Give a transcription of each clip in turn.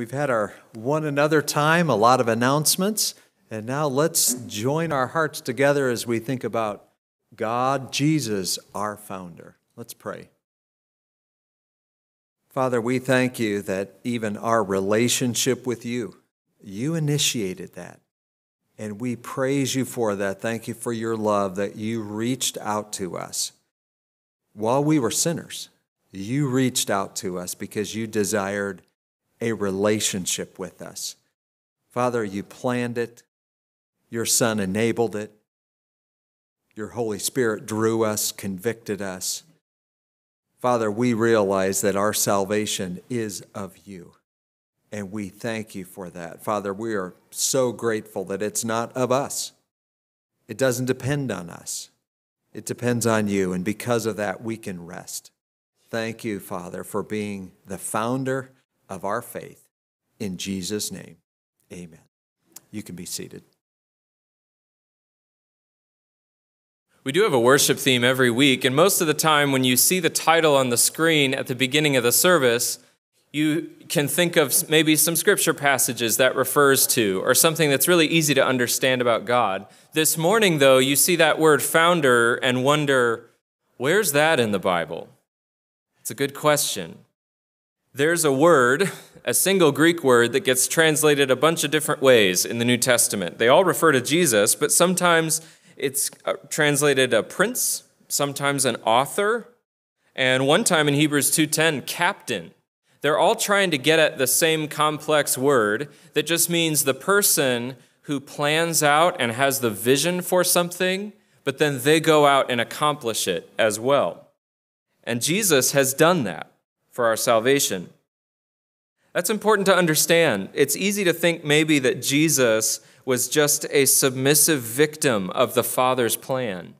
We've had our one another time, a lot of announcements, and now let's join our hearts together as we think about God, Jesus, our founder. Let's pray. Father, we thank you that even our relationship with you, you initiated that. And we praise you for that. Thank you for your love that you reached out to us. While we were sinners, you reached out to us because you desired a relationship with us. Father, you planned it. Your Son enabled it. Your Holy Spirit drew us, convicted us. Father, we realize that our salvation is of you, and we thank you for that. Father, we are so grateful that it's not of us, it doesn't depend on us, it depends on you, and because of that, we can rest. Thank you, Father, for being the founder of our faith. In Jesus' name, amen. You can be seated. We do have a worship theme every week, and most of the time, when you see the title on the screen at the beginning of the service, you can think of maybe some scripture passages that refers to, or something that's really easy to understand about God. This morning, though, you see that word founder and wonder, where's that in the Bible? It's a good question. There's a word, a single Greek word, that gets translated a bunch of different ways in the New Testament. They all refer to Jesus, but sometimes it's uh, translated a prince, sometimes an author, and one time in Hebrews 2:10, captain. They're all trying to get at the same complex word that just means the person who plans out and has the vision for something, but then they go out and accomplish it as well. And Jesus has done that for our salvation. That's important to understand. It's easy to think maybe that Jesus was just a submissive victim of the Father's plan,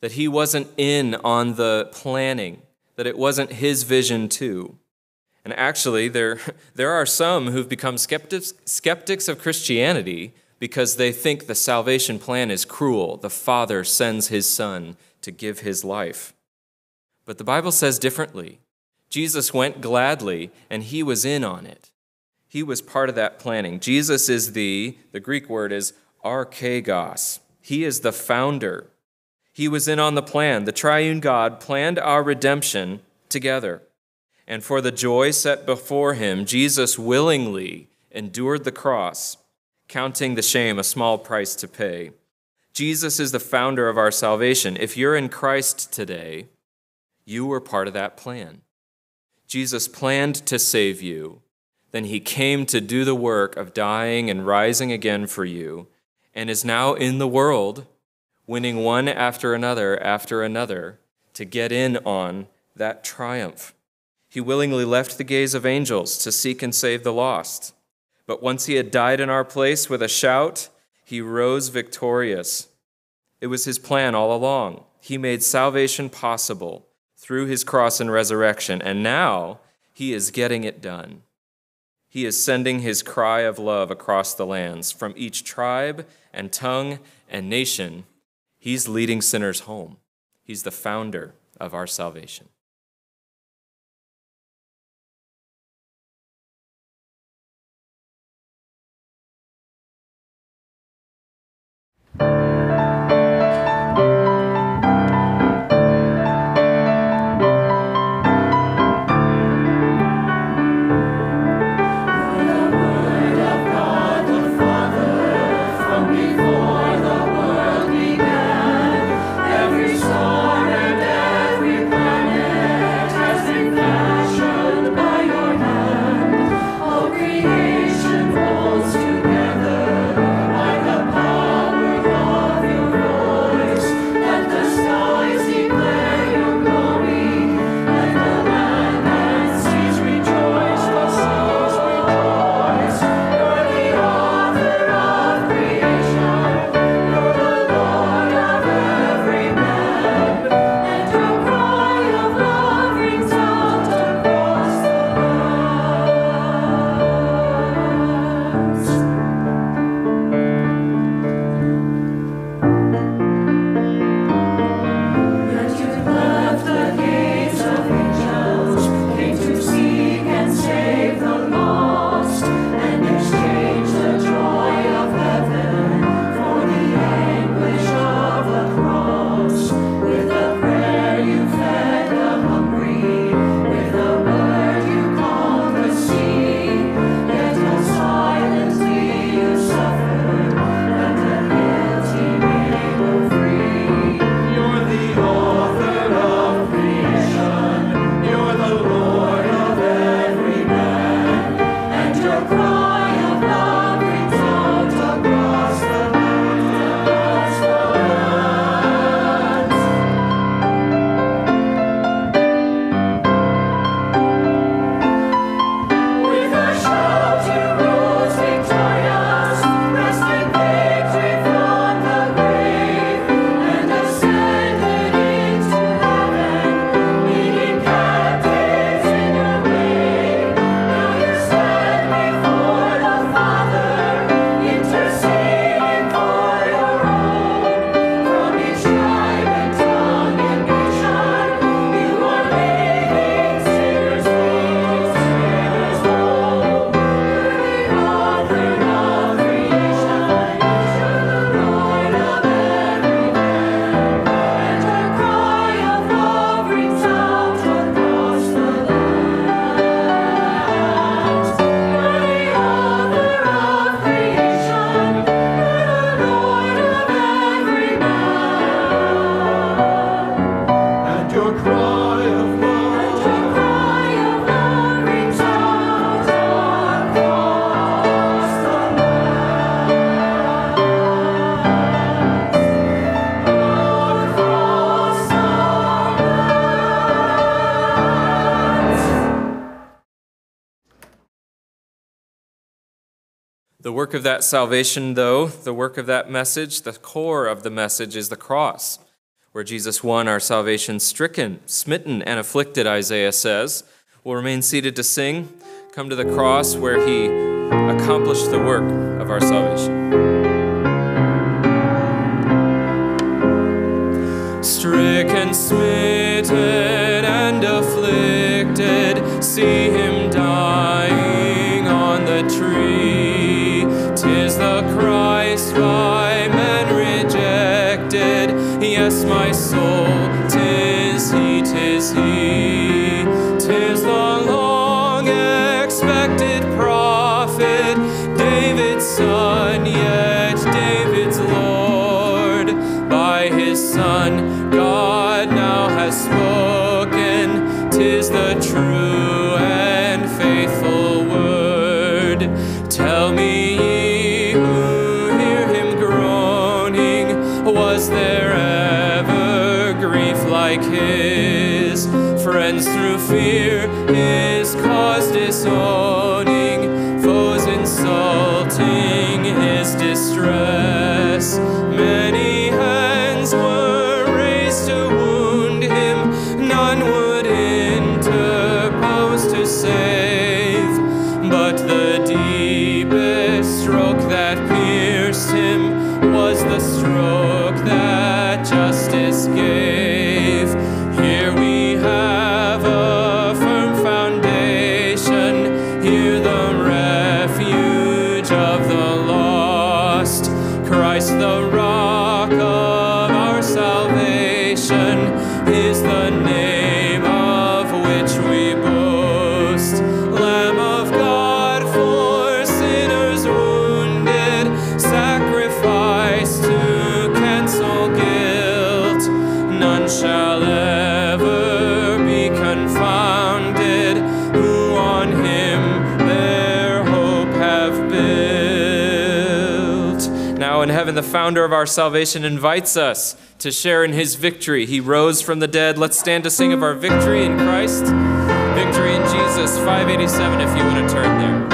that he wasn't in on the planning, that it wasn't his vision too. And actually, there, there are some who've become skeptics, skeptics of Christianity because they think the salvation plan is cruel. The Father sends his Son to give his life. But the Bible says differently. Jesus went gladly, and he was in on it. He was part of that planning. Jesus is the, the Greek word is archegos. He is the founder. He was in on the plan. The triune God planned our redemption together. And for the joy set before him, Jesus willingly endured the cross, counting the shame a small price to pay. Jesus is the founder of our salvation. If you're in Christ today, you were part of that plan. Jesus planned to save you then he came to do the work of dying and rising again for you, and is now in the world, winning one after another after another to get in on that triumph. He willingly left the gaze of angels to seek and save the lost. But once he had died in our place with a shout, he rose victorious. It was his plan all along. He made salvation possible through his cross and resurrection, and now he is getting it done. He is sending his cry of love across the lands. From each tribe and tongue and nation, he's leading sinners home. He's the founder of our salvation. Work of that salvation, though, the work of that message, the core of the message is the cross, where Jesus won our salvation stricken, smitten, and afflicted, Isaiah says. We'll remain seated to sing. Come to the cross where he accomplished the work of our salvation. Stricken, smitten, and afflicted, see him by men rejected. Yes, my soul, tis he, tis he. Founder of our salvation invites us to share in his victory. He rose from the dead. Let's stand to sing of our victory in Christ. Victory in Jesus, 587, if you want to turn there.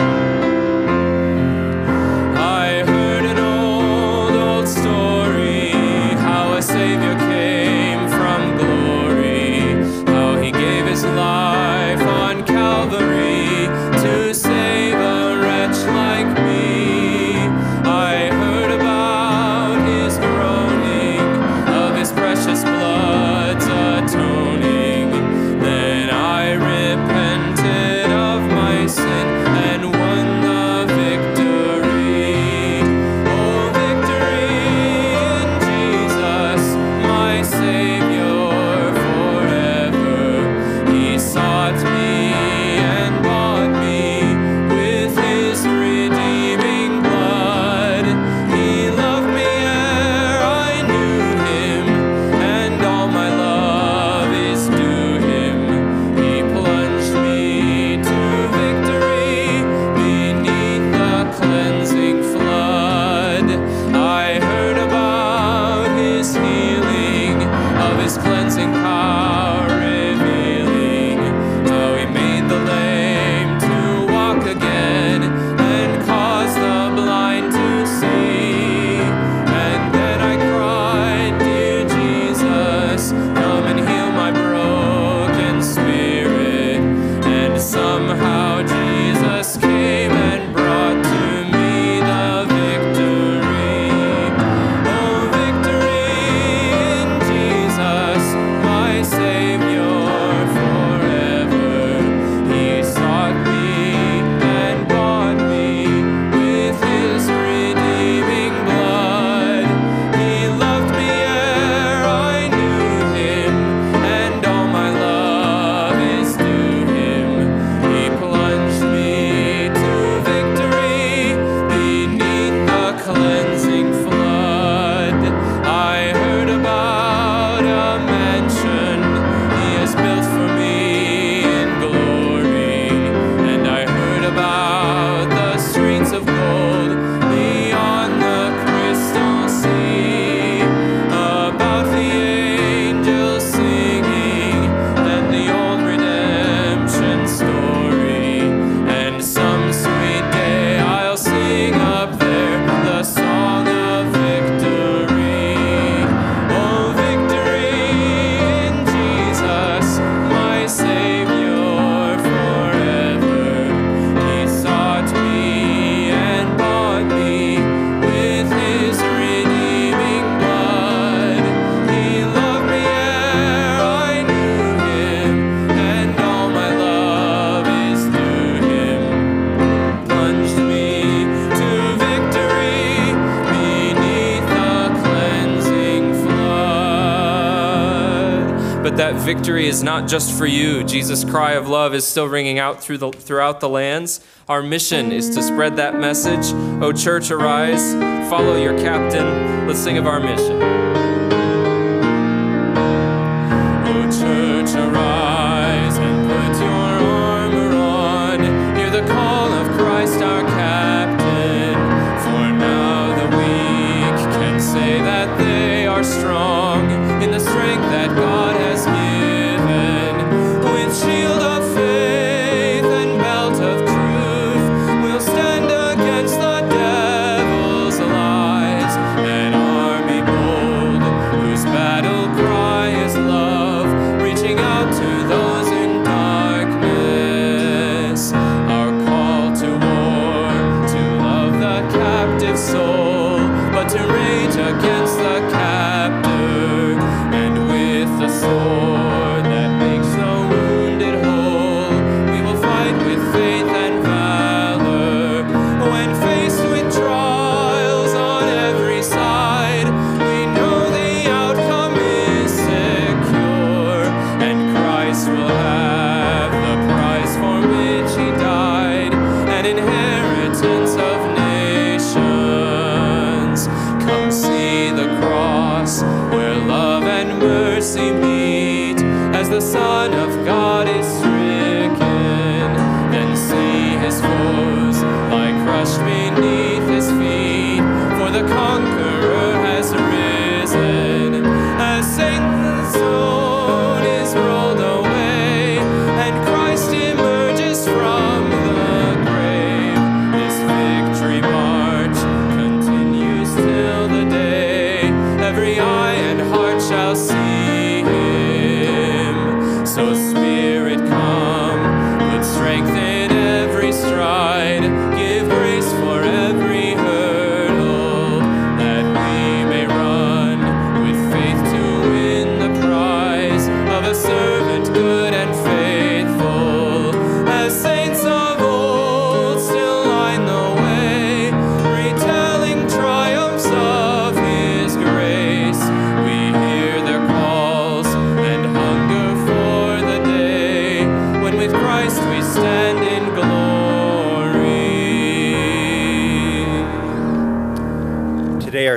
Victory is not just for you. Jesus' cry of love is still ringing out through the, throughout the lands. Our mission is to spread that message. Oh, church, arise, follow your captain. Let's sing of our mission.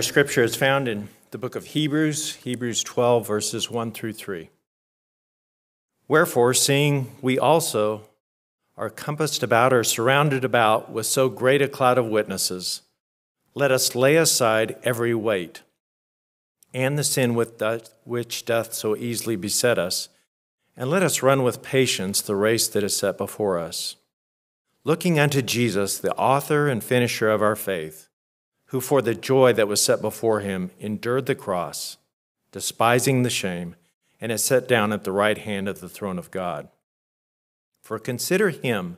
Scripture is found in the book of Hebrews, Hebrews 12, verses 1 through 3. Wherefore, seeing we also are compassed about or surrounded about with so great a cloud of witnesses, let us lay aside every weight and the sin with which doth so easily beset us, and let us run with patience the race that is set before us, looking unto Jesus, the author and finisher of our faith who for the joy that was set before him endured the cross, despising the shame, and is set down at the right hand of the throne of God. For consider him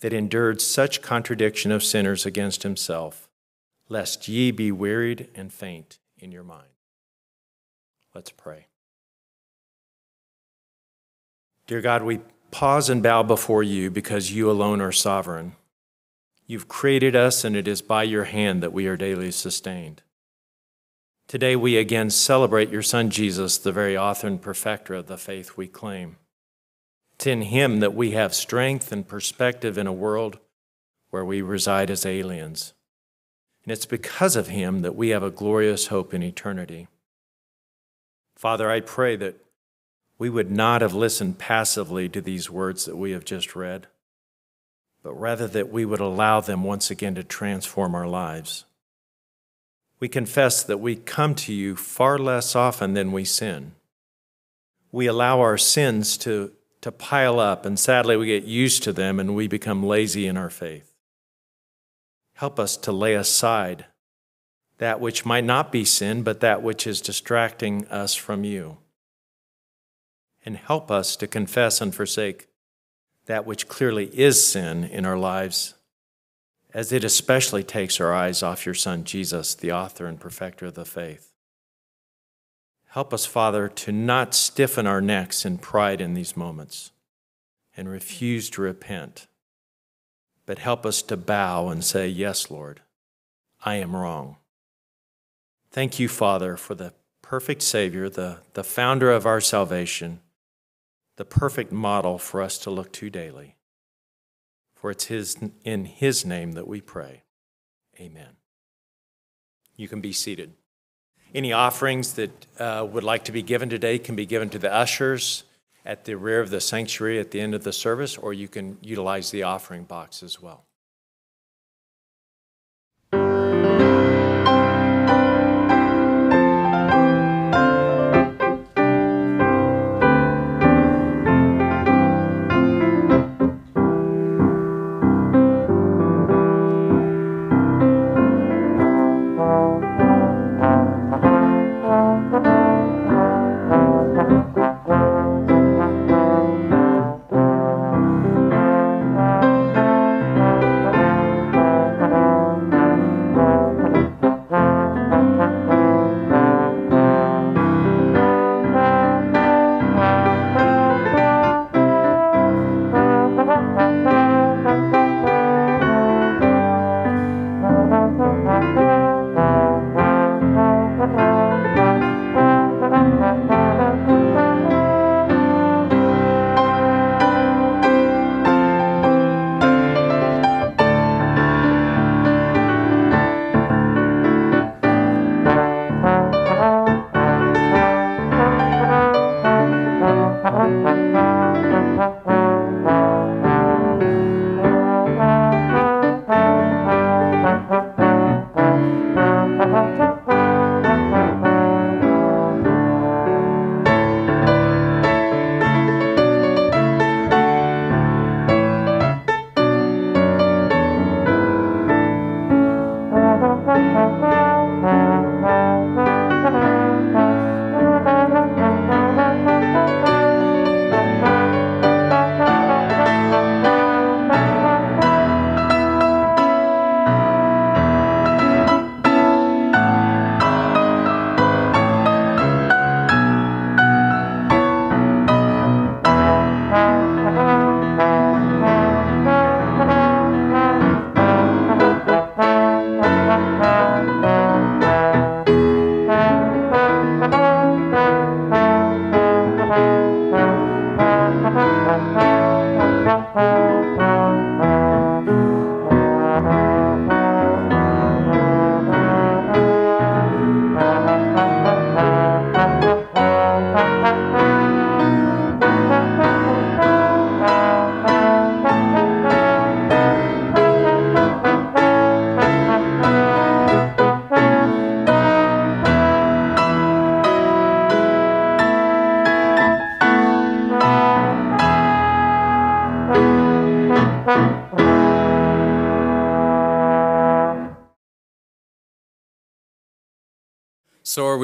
that endured such contradiction of sinners against himself, lest ye be wearied and faint in your mind. Let's pray. Dear God, we pause and bow before you because you alone are sovereign. You've created us, and it is by your hand that we are daily sustained. Today, we again celebrate your Son Jesus, the very author and perfecter of the faith we claim. It's in him that we have strength and perspective in a world where we reside as aliens. And it's because of him that we have a glorious hope in eternity. Father, I pray that we would not have listened passively to these words that we have just read but rather that we would allow them once again to transform our lives. We confess that we come to you far less often than we sin. We allow our sins to, to pile up, and sadly, we get used to them and we become lazy in our faith. Help us to lay aside that which might not be sin, but that which is distracting us from you. And help us to confess and forsake that which clearly is sin in our lives, as it especially takes our eyes off your Son, Jesus, the author and perfecter of the faith. Help us, Father, to not stiffen our necks in pride in these moments and refuse to repent, but help us to bow and say, Yes, Lord, I am wrong. Thank you, Father, for the perfect Savior, the, the founder of our salvation the perfect model for us to look to daily. For it's his, in His name that we pray. Amen. You can be seated. Any offerings that uh, would like to be given today can be given to the ushers at the rear of the sanctuary at the end of the service, or you can utilize the offering box as well.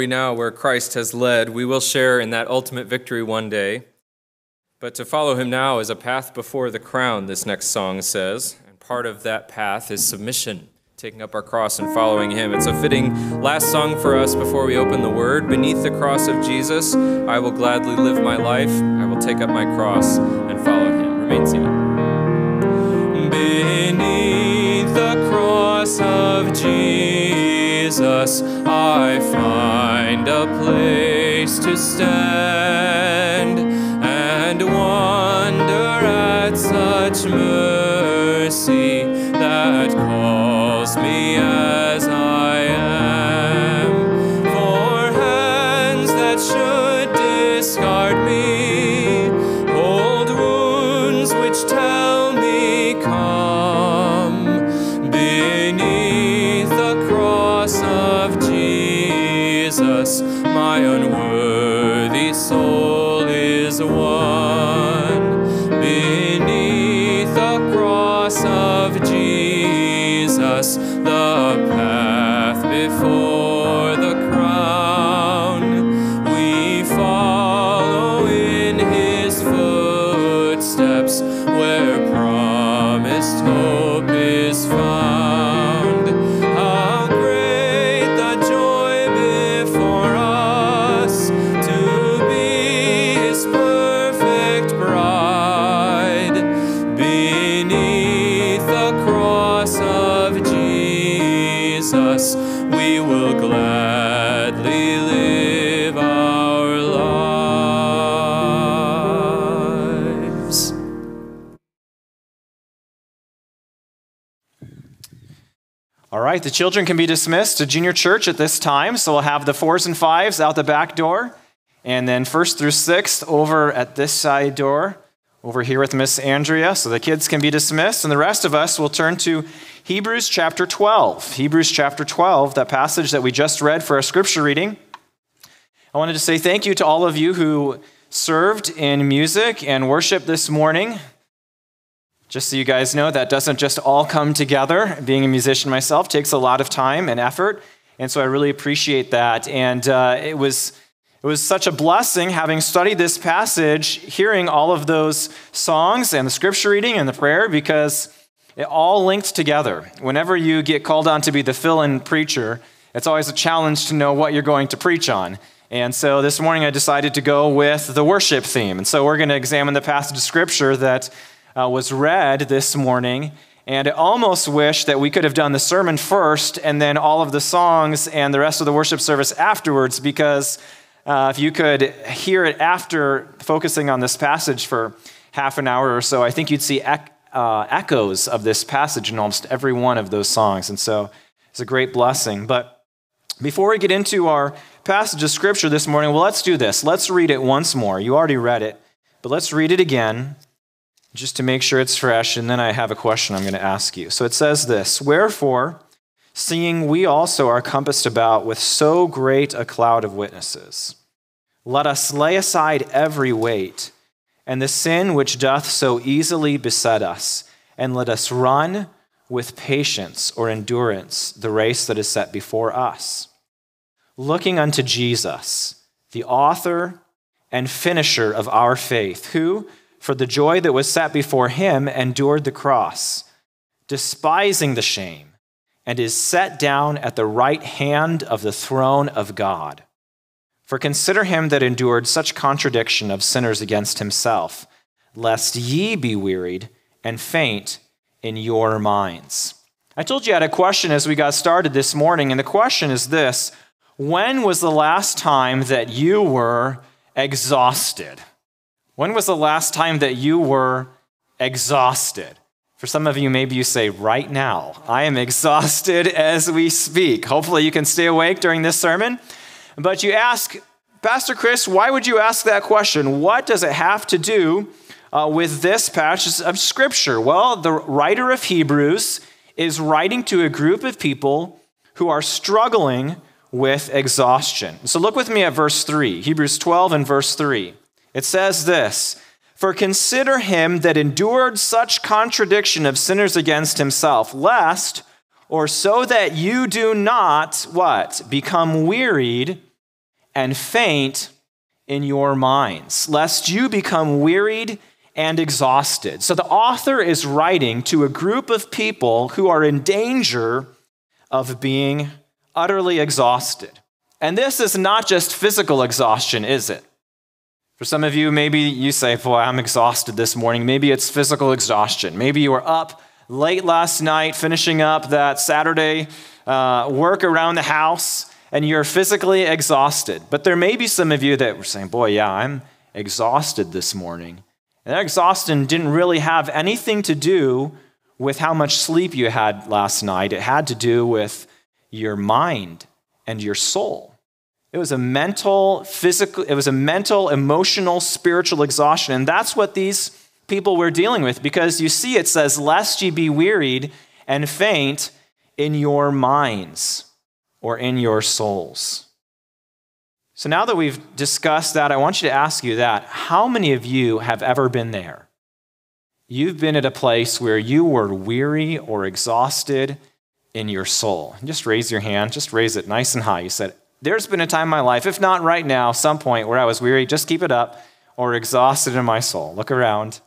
We now where Christ has led. We will share in that ultimate victory one day. But to follow him now is a path before the crown, this next song says. And part of that path is submission, taking up our cross and following him. It's a fitting last song for us before we open the word. Beneath the cross of Jesus, I will gladly live my life. I will take up my cross and follow him. Remain seated. Beneath the cross of Jesus, I find place to stand right, the children can be dismissed to junior church at this time. So we'll have the fours and fives out the back door, and then first through sixth over at this side door, over here with Miss Andrea. So the kids can be dismissed, and the rest of us will turn to Hebrews chapter 12. Hebrews chapter 12, that passage that we just read for our scripture reading. I wanted to say thank you to all of you who served in music and worship this morning. Just so you guys know, that doesn't just all come together. Being a musician myself takes a lot of time and effort, and so I really appreciate that. And uh, it was it was such a blessing having studied this passage, hearing all of those songs and the scripture reading and the prayer, because it all linked together. Whenever you get called on to be the fill-in preacher, it's always a challenge to know what you're going to preach on. And so this morning I decided to go with the worship theme. And so we're going to examine the passage of scripture that uh, was read this morning. And I almost wish that we could have done the sermon first and then all of the songs and the rest of the worship service afterwards, because uh, if you could hear it after focusing on this passage for half an hour or so, I think you'd see ec- uh, echoes of this passage in almost every one of those songs. And so it's a great blessing. But before we get into our passage of scripture this morning, well, let's do this. Let's read it once more. You already read it, but let's read it again just to make sure it's fresh, and then I have a question I'm going to ask you. So it says this Wherefore, seeing we also are compassed about with so great a cloud of witnesses, let us lay aside every weight and the sin which doth so easily beset us, and let us run with patience or endurance the race that is set before us, looking unto Jesus, the author and finisher of our faith, who, for the joy that was set before him, endured the cross, despising the shame, and is set down at the right hand of the throne of God. For consider him that endured such contradiction of sinners against himself, lest ye be wearied and faint in your minds. I told you I had a question as we got started this morning, and the question is this When was the last time that you were exhausted? When was the last time that you were exhausted? For some of you, maybe you say, right now. I am exhausted as we speak. Hopefully, you can stay awake during this sermon. But you ask, Pastor Chris, why would you ask that question? What does it have to do uh, with this passage of Scripture? Well, the writer of Hebrews is writing to a group of people who are struggling with exhaustion. So look with me at verse 3, Hebrews 12 and verse 3. It says this For consider him that endured such contradiction of sinners against himself, lest, or so that you do not, what? Become wearied and faint in your minds, lest you become wearied and exhausted. So the author is writing to a group of people who are in danger of being utterly exhausted. And this is not just physical exhaustion, is it? For some of you, maybe you say, Boy, I'm exhausted this morning. Maybe it's physical exhaustion. Maybe you were up late last night finishing up that Saturday uh, work around the house and you're physically exhausted. But there may be some of you that were saying, Boy, yeah, I'm exhausted this morning. And that exhaustion didn't really have anything to do with how much sleep you had last night, it had to do with your mind and your soul. It was a mental, physical, it was a mental, emotional, spiritual exhaustion. And that's what these people were dealing with because you see, it says, Lest ye be wearied and faint in your minds or in your souls. So now that we've discussed that, I want you to ask you that. How many of you have ever been there? You've been at a place where you were weary or exhausted in your soul. Just raise your hand, just raise it nice and high. You said, there's been a time in my life, if not right now, some point where I was weary, just keep it up, or exhausted in my soul. Look around.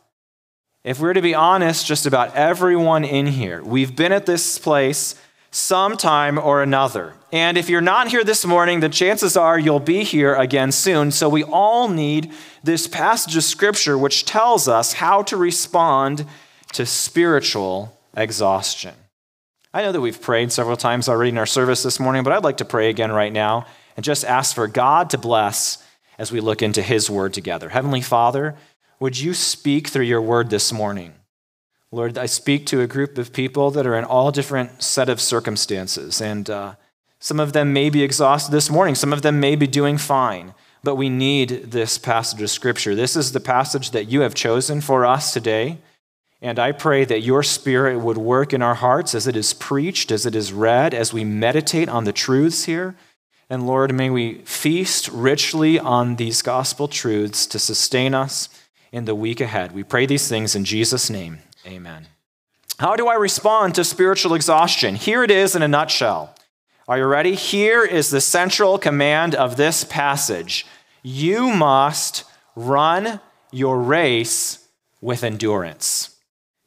If we're to be honest, just about everyone in here, we've been at this place sometime or another. And if you're not here this morning, the chances are you'll be here again soon. So we all need this passage of scripture which tells us how to respond to spiritual exhaustion. I know that we've prayed several times already in our service this morning, but I'd like to pray again right now and just ask for God to bless as we look into His word together. Heavenly Father, would you speak through your word this morning? Lord, I speak to a group of people that are in all different set of circumstances, and uh, some of them may be exhausted this morning, some of them may be doing fine, but we need this passage of Scripture. This is the passage that you have chosen for us today, and I pray that your Spirit would work in our hearts as it is preached, as it is read, as we meditate on the truths here. And Lord, may we feast richly on these gospel truths to sustain us in the week ahead. We pray these things in Jesus' name. Amen. How do I respond to spiritual exhaustion? Here it is in a nutshell. Are you ready? Here is the central command of this passage You must run your race with endurance.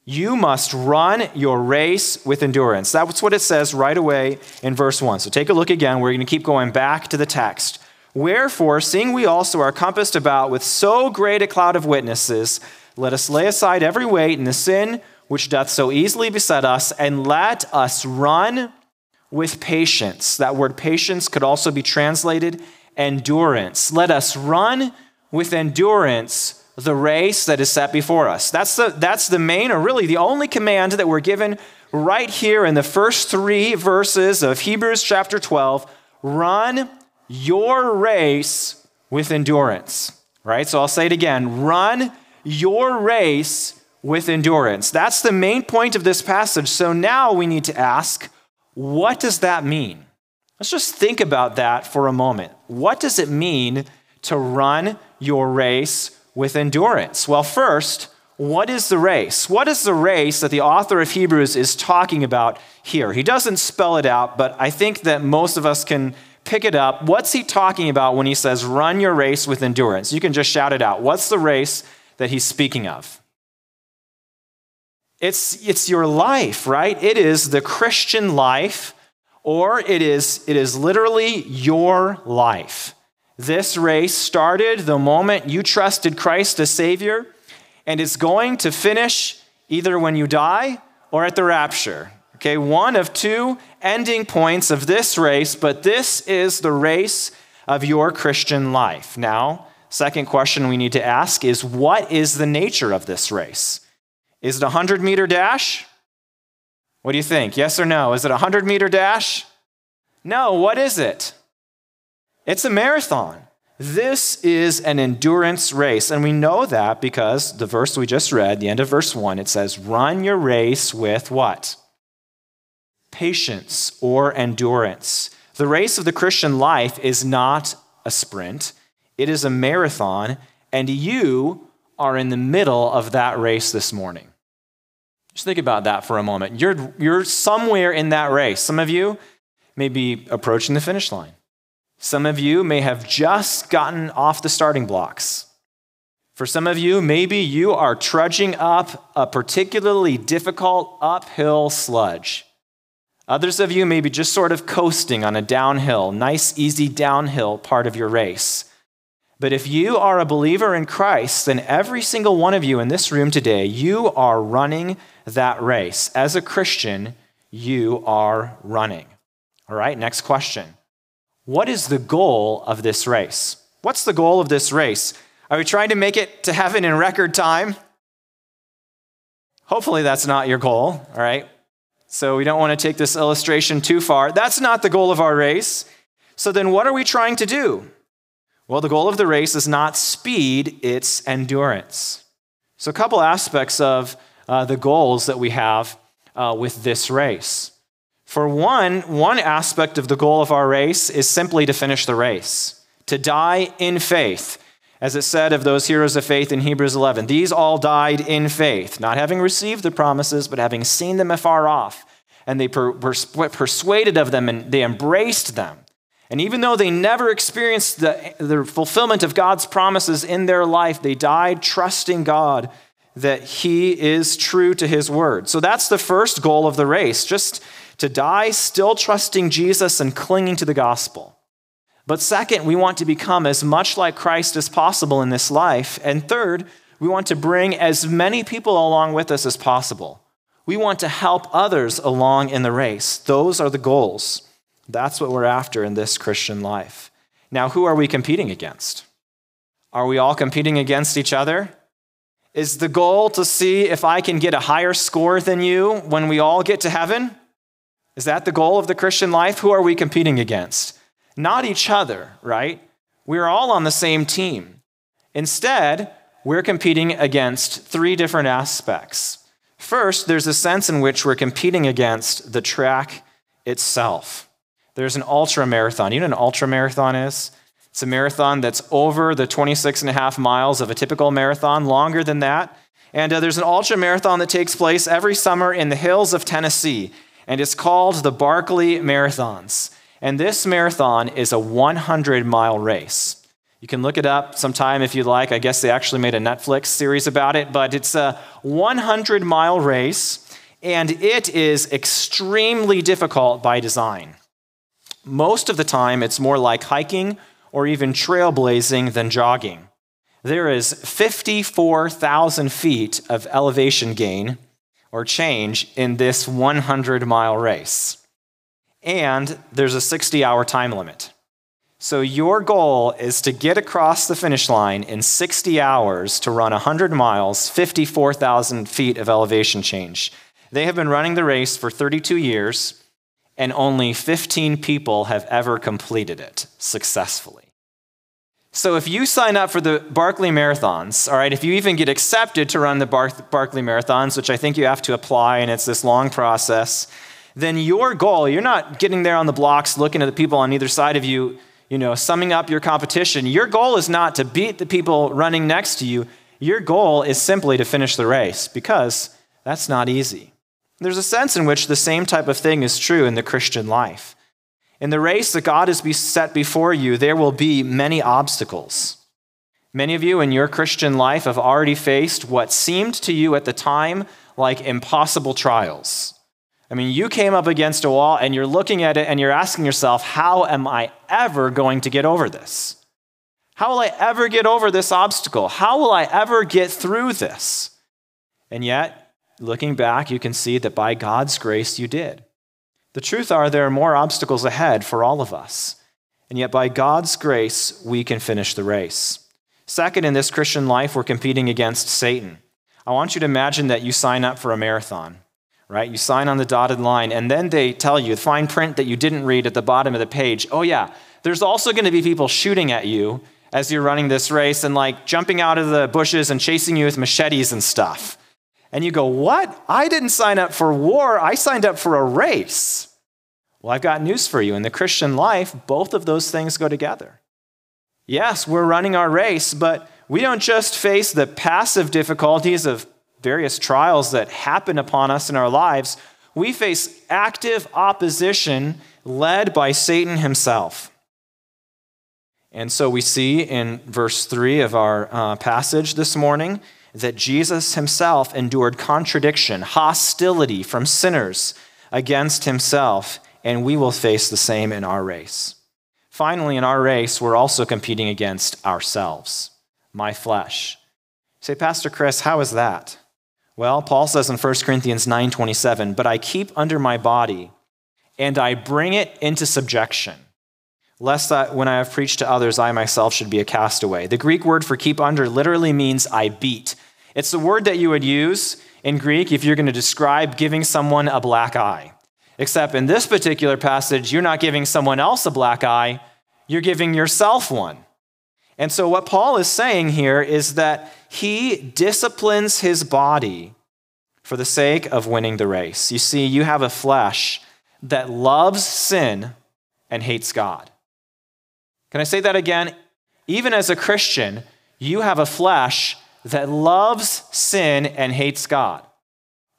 You must run your race with endurance. That's what it says right away in verse 1. So take a look again. We're going to keep going back to the text. Wherefore, seeing we also are compassed about with so great a cloud of witnesses, let us lay aside every weight and the sin which doth so easily beset us, and let us run with patience. That word patience could also be translated endurance. Let us run with endurance the race that is set before us. That's the, that's the main, or really the only command that we're given right here in the first three verses of Hebrews chapter 12. Run your race with endurance. Right? So I'll say it again run your race with endurance. That's the main point of this passage. So now we need to ask, what does that mean? Let's just think about that for a moment. What does it mean to run your race with endurance? Well, first, what is the race? What is the race that the author of Hebrews is talking about here? He doesn't spell it out, but I think that most of us can pick it up. What's he talking about when he says, run your race with endurance? You can just shout it out. What's the race that he's speaking of? It's, it's your life, right? It is the Christian life, or it is, it is literally your life. This race started the moment you trusted Christ as Savior, and it's going to finish either when you die or at the rapture. Okay, one of two ending points of this race, but this is the race of your Christian life. Now, second question we need to ask is what is the nature of this race? Is it a 100 meter dash? What do you think? Yes or no? Is it a 100 meter dash? No, what is it? It's a marathon. This is an endurance race. And we know that because the verse we just read, the end of verse 1, it says, Run your race with what? Patience or endurance. The race of the Christian life is not a sprint, it is a marathon, and you are in the middle of that race this morning. Just think about that for a moment. You're, you're somewhere in that race. Some of you may be approaching the finish line. Some of you may have just gotten off the starting blocks. For some of you, maybe you are trudging up a particularly difficult uphill sludge. Others of you may be just sort of coasting on a downhill, nice, easy downhill part of your race. But if you are a believer in Christ, then every single one of you in this room today, you are running that race. As a Christian, you are running. All right, next question. What is the goal of this race? What's the goal of this race? Are we trying to make it to heaven in record time? Hopefully, that's not your goal, all right? So, we don't want to take this illustration too far. That's not the goal of our race. So, then what are we trying to do? Well, the goal of the race is not speed, it's endurance. So, a couple aspects of uh, the goals that we have uh, with this race. For one, one aspect of the goal of our race is simply to finish the race, to die in faith. As it said of those heroes of faith in Hebrews 11, these all died in faith, not having received the promises, but having seen them afar off. And they were persuaded of them and they embraced them. And even though they never experienced the, the fulfillment of God's promises in their life, they died trusting God that he is true to his word. So that's the first goal of the race, just to die still trusting Jesus and clinging to the gospel. But second, we want to become as much like Christ as possible in this life. And third, we want to bring as many people along with us as possible. We want to help others along in the race. Those are the goals. That's what we're after in this Christian life. Now, who are we competing against? Are we all competing against each other? Is the goal to see if I can get a higher score than you when we all get to heaven? Is that the goal of the Christian life? Who are we competing against? Not each other, right? We're all on the same team. Instead, we're competing against three different aspects. First, there's a sense in which we're competing against the track itself. There's an ultra marathon. You know what an ultra marathon is? It's a marathon that's over the 26 and a half miles of a typical marathon, longer than that. And uh, there's an ultra marathon that takes place every summer in the hills of Tennessee, and it's called the Barkley Marathons. And this marathon is a 100 mile race. You can look it up sometime if you'd like. I guess they actually made a Netflix series about it, but it's a 100 mile race, and it is extremely difficult by design. Most of the time, it's more like hiking or even trailblazing than jogging. There is 54,000 feet of elevation gain or change in this 100 mile race. And there's a 60 hour time limit. So, your goal is to get across the finish line in 60 hours to run 100 miles, 54,000 feet of elevation change. They have been running the race for 32 years, and only 15 people have ever completed it successfully. So, if you sign up for the Barkley Marathons, all right, if you even get accepted to run the Bar- Barkley Marathons, which I think you have to apply, and it's this long process, then your goal, you're not getting there on the blocks looking at the people on either side of you you know, summing up your competition, your goal is not to beat the people running next to you. Your goal is simply to finish the race because that's not easy. There's a sense in which the same type of thing is true in the Christian life. In the race that God has set before you, there will be many obstacles. Many of you in your Christian life have already faced what seemed to you at the time like impossible trials. I mean, you came up against a wall and you're looking at it and you're asking yourself, how am I ever going to get over this? How will I ever get over this obstacle? How will I ever get through this? And yet, looking back, you can see that by God's grace, you did. The truth are, there are more obstacles ahead for all of us. And yet, by God's grace, we can finish the race. Second, in this Christian life, we're competing against Satan. I want you to imagine that you sign up for a marathon right? You sign on the dotted line, and then they tell you, the fine print that you didn't read at the bottom of the page, oh, yeah, there's also going to be people shooting at you as you're running this race and like jumping out of the bushes and chasing you with machetes and stuff. And you go, What? I didn't sign up for war, I signed up for a race. Well, I've got news for you. In the Christian life, both of those things go together. Yes, we're running our race, but we don't just face the passive difficulties of various trials that happen upon us in our lives, we face active opposition led by Satan himself. And so we see in verse 3 of our uh, passage this morning that Jesus himself endured contradiction, hostility from sinners against himself, and we will face the same in our race. Finally, in our race, we're also competing against ourselves, my flesh. say, Pastor Chris, how is that? Well, Paul says in 1 Corinthians 9:27, "But I keep under my body and I bring it into subjection, lest that when I have preached to others I myself should be a castaway." The Greek word for keep under literally means I beat. It's the word that you would use in Greek if you're going to describe giving someone a black eye. Except in this particular passage, you're not giving someone else a black eye, you're giving yourself one. And so, what Paul is saying here is that he disciplines his body for the sake of winning the race. You see, you have a flesh that loves sin and hates God. Can I say that again? Even as a Christian, you have a flesh that loves sin and hates God.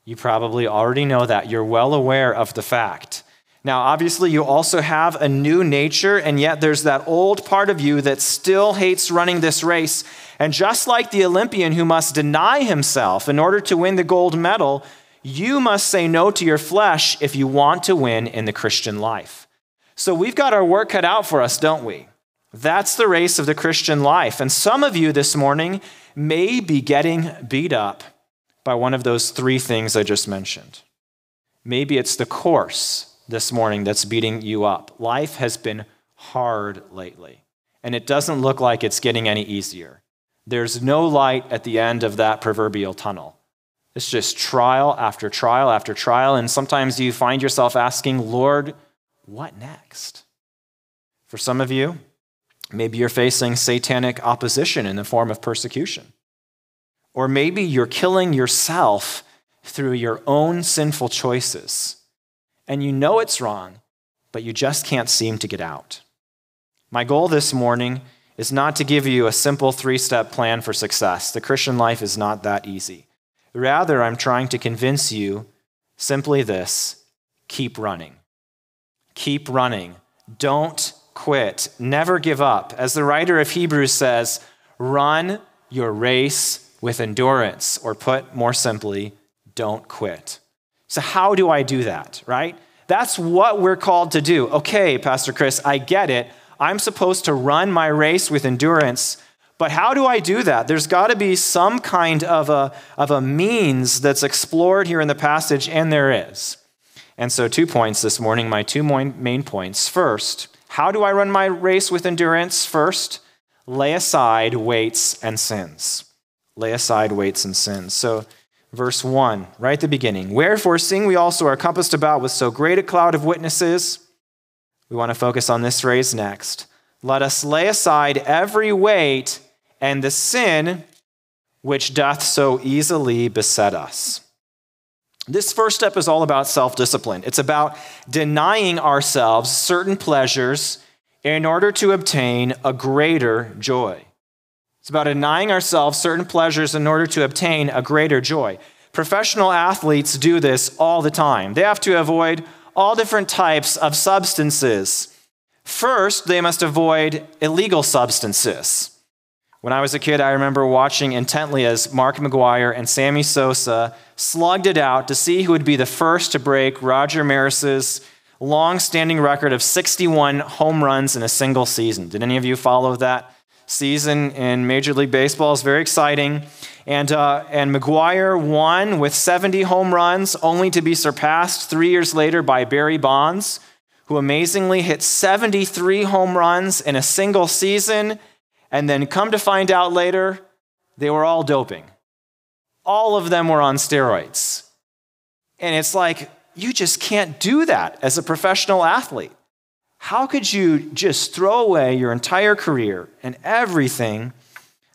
You probably already know that. You're well aware of the fact. Now, obviously, you also have a new nature, and yet there's that old part of you that still hates running this race. And just like the Olympian who must deny himself in order to win the gold medal, you must say no to your flesh if you want to win in the Christian life. So we've got our work cut out for us, don't we? That's the race of the Christian life. And some of you this morning may be getting beat up by one of those three things I just mentioned. Maybe it's the course this morning that's beating you up. Life has been hard lately, and it doesn't look like it's getting any easier. There's no light at the end of that proverbial tunnel. It's just trial after trial after trial. And sometimes you find yourself asking, Lord, what next? For some of you, maybe you're facing satanic opposition in the form of persecution. Or maybe you're killing yourself through your own sinful choices. And you know it's wrong, but you just can't seem to get out. My goal this morning is not to give you a simple three step plan for success. The Christian life is not that easy. Rather, I'm trying to convince you simply this keep running. Keep running. Don't quit. Never give up. As the writer of Hebrews says, run your race with endurance, or put more simply, don't quit. So, how do I do that, right? That's what we're called to do. Okay, Pastor Chris, I get it. I'm supposed to run my race with endurance. But how do I do that? There's got to be some kind of a, of a means that's explored here in the passage, and there is. And so, two points this morning, my two main points. First, how do I run my race with endurance? First, lay aside weights and sins. Lay aside weights and sins. So, verse 1, right at the beginning. Wherefore, seeing we also are compassed about with so great a cloud of witnesses, we want to focus on this phrase next. Let us lay aside every weight and the sin which doth so easily beset us. This first step is all about self discipline. It's about denying ourselves certain pleasures in order to obtain a greater joy. It's about denying ourselves certain pleasures in order to obtain a greater joy. Professional athletes do this all the time. They have to avoid all different types of substances. First, they must avoid illegal substances. When I was a kid, I remember watching intently as Mark McGwire and Sammy Sosa slugged it out to see who would be the first to break Roger Maris's long standing record of 61 home runs in a single season. Did any of you follow that season in Major League Baseball? It's very exciting. And, uh, and McGwire won with 70 home runs, only to be surpassed three years later by Barry Bonds, who amazingly hit 73 home runs in a single season and then come to find out later, they were all doping. All of them were on steroids. And it's like, you just can't do that as a professional athlete. How could you just throw away your entire career and everything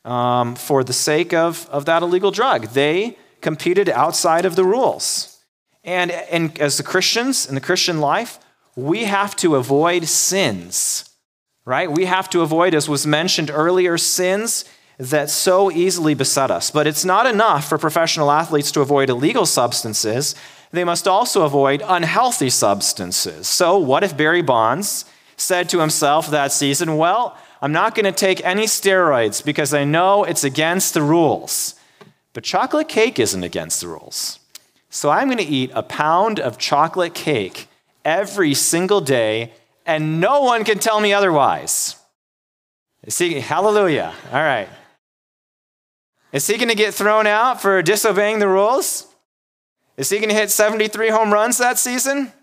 um, for the sake of, of that illegal drug? They competed outside of the rules. And, and as the Christians in the Christian life, we have to avoid sins right? We have to avoid, as was mentioned earlier, sins that so easily beset us. But it's not enough for professional athletes to avoid illegal substances, they must also avoid unhealthy substances. So, what if Barry Bonds said to himself that season, Well, I'm not going to take any steroids because I know it's against the rules. But chocolate cake isn't against the rules. So I'm going to eat a pound of chocolate cake every single day and no one can tell me otherwise. See, hallelujah. All right. Is he going to get thrown out for disobeying the rules? Is he going to hit 73 home runs that season?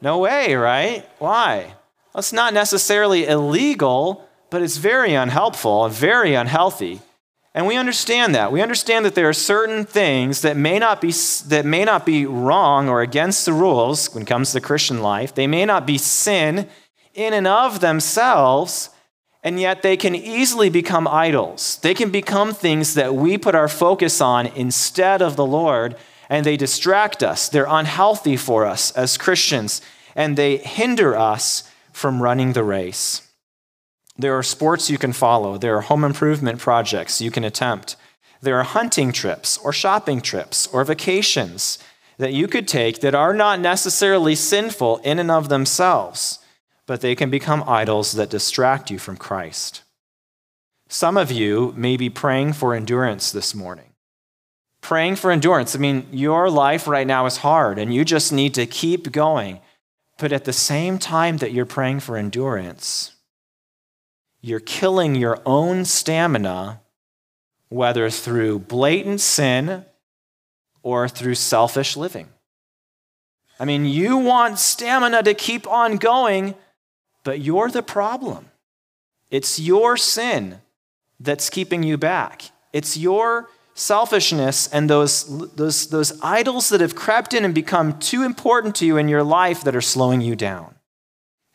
No way, right? Why? Well, it's not necessarily illegal, but it's very unhelpful and very unhealthy. And we understand that. We understand that there are certain things that may not be, that may not be wrong or against the rules when it comes to Christian life. They may not be sin in and of themselves, and yet they can easily become idols. They can become things that we put our focus on instead of the Lord, and they distract us. They're unhealthy for us as Christians, and they hinder us from running the race. There are sports you can follow, there are home improvement projects you can attempt, there are hunting trips or shopping trips or vacations that you could take that are not necessarily sinful in and of themselves, but they can become idols that distract you from Christ. Some of you may be praying for endurance this morning. Praying for endurance. I mean, your life right now is hard and you just need to keep going. But at the same time that you're praying for endurance, you're killing your own stamina, whether through blatant sin or through selfish living. I mean, you want stamina to keep on going, but you're the problem. It's your sin that's keeping you back. It's your selfishness and those, those, those idols that have crept in and become too important to you in your life that are slowing you down.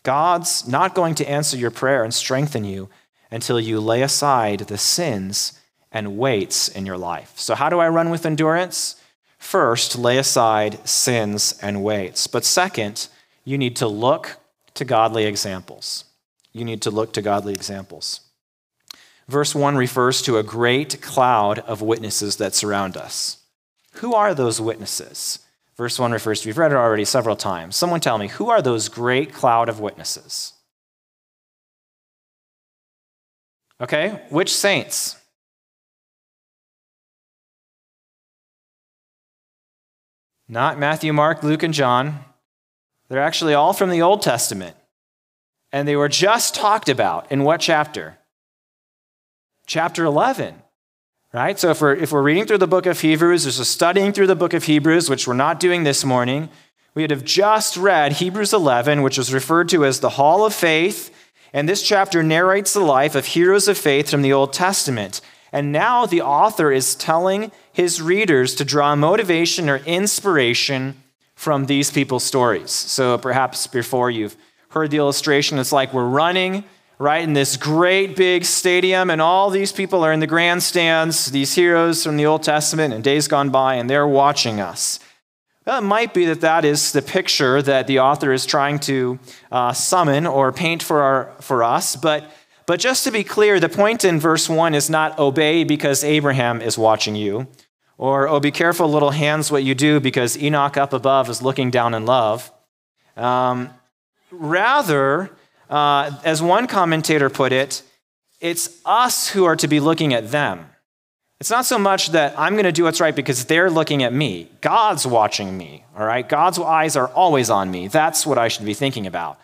God's not going to answer your prayer and strengthen you until you lay aside the sins and weights in your life. So, how do I run with endurance? First, lay aside sins and weights. But second, you need to look to godly examples. You need to look to godly examples. Verse 1 refers to a great cloud of witnesses that surround us. Who are those witnesses? Verse 1 refers to, we've read it already several times. Someone tell me, who are those great cloud of witnesses? Okay, which saints? Not Matthew, Mark, Luke, and John. They're actually all from the Old Testament. And they were just talked about in what chapter? Chapter 11. Right? So if we're, if we're reading through the book of Hebrews, a studying through the book of Hebrews, which we're not doing this morning. We would have just read Hebrews 11, which is referred to as the Hall of Faith. And this chapter narrates the life of heroes of faith from the Old Testament. And now the author is telling his readers to draw motivation or inspiration from these people's stories. So perhaps before you've heard the illustration, it's like we're running right in this great big stadium, and all these people are in the grandstands, these heroes from the Old Testament and days gone by, and they're watching us. Well, it might be that that is the picture that the author is trying to uh, summon or paint for, our, for us, but but just to be clear, the point in verse 1 is not obey because Abraham is watching you, or oh, be careful, little hands, what you do because Enoch up above is looking down in love. Um, rather, uh, as one commentator put it, it's us who are to be looking at them. It's not so much that I'm going to do what's right because they're looking at me. God's watching me, all right? God's eyes are always on me. That's what I should be thinking about.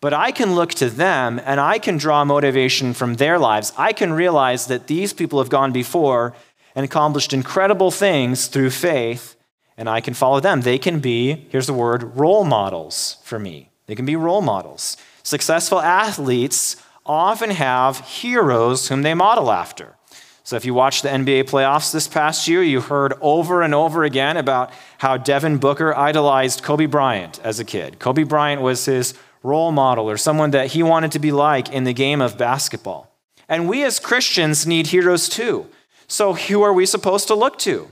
But I can look to them and I can draw motivation from their lives. I can realize that these people have gone before and accomplished incredible things through faith, and I can follow them. They can be, here's the word, role models for me. They can be role models. Successful athletes often have heroes whom they model after. So, if you watched the NBA playoffs this past year, you heard over and over again about how Devin Booker idolized Kobe Bryant as a kid. Kobe Bryant was his role model or someone that he wanted to be like in the game of basketball. And we as Christians need heroes too. So, who are we supposed to look to?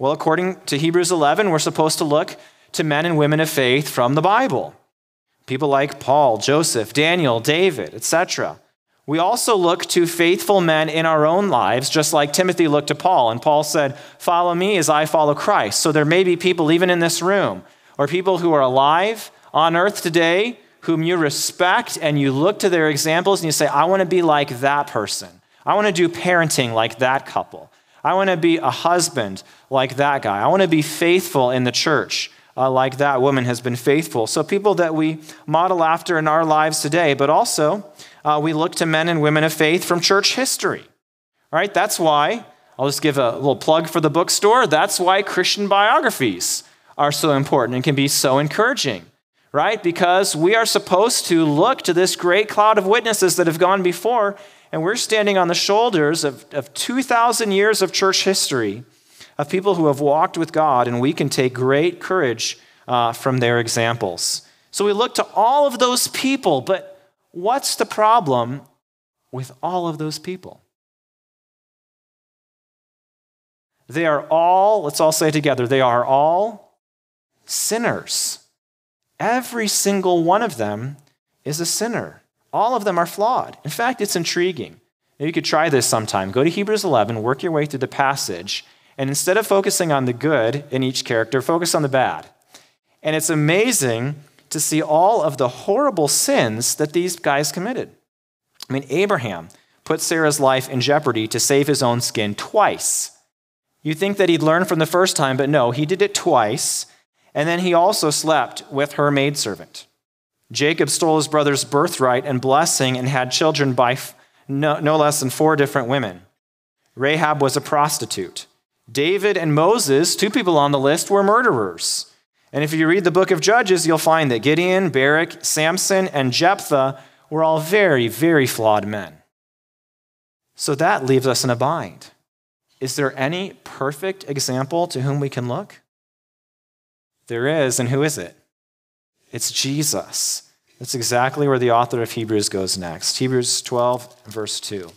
Well, according to Hebrews 11, we're supposed to look to men and women of faith from the Bible. People like Paul, Joseph, Daniel, David, etc. We also look to faithful men in our own lives, just like Timothy looked to Paul. And Paul said, Follow me as I follow Christ. So there may be people, even in this room, or people who are alive on earth today whom you respect and you look to their examples and you say, I want to be like that person. I want to do parenting like that couple. I want to be a husband like that guy. I want to be faithful in the church uh, like that woman has been faithful. So, people that we model after in our lives today, but also uh, we look to men and women of faith from church history. Right, that's why, I'll just give a little plug for the bookstore. That's why Christian biographies are so important and can be so encouraging right? Because we are supposed to look to this great cloud of witnesses that have gone before, and we're standing on the shoulders of, of 2,000 years of church history of people who have walked with God, and we can take great courage uh, from their examples. So we look to all of those people, but what's the problem with all of those people? They are all, let's all say together, they are all sinners. Every single one of them is a sinner. All of them are flawed. In fact, it's intriguing. You could try this sometime. Go to Hebrews 11, work your way through the passage, and instead of focusing on the good in each character, focus on the bad. And it's amazing to see all of the horrible sins that these guys committed. I mean, Abraham put Sarah's life in jeopardy to save his own skin twice. You think that he'd learn from the first time, but no, he did it twice. And then he also slept with her maidservant. Jacob stole his brother's birthright and blessing and had children by no, no less than four different women. Rahab was a prostitute. David and Moses, two people on the list, were murderers. And if you read the book of Judges, you'll find that Gideon, Barak, Samson, and Jephthah were all very, very flawed men. So that leaves us in a bind. Is there any perfect example to whom we can look? There is, and who is it? It's Jesus. That's exactly where the author of Hebrews goes next. Hebrews 12, verse 2.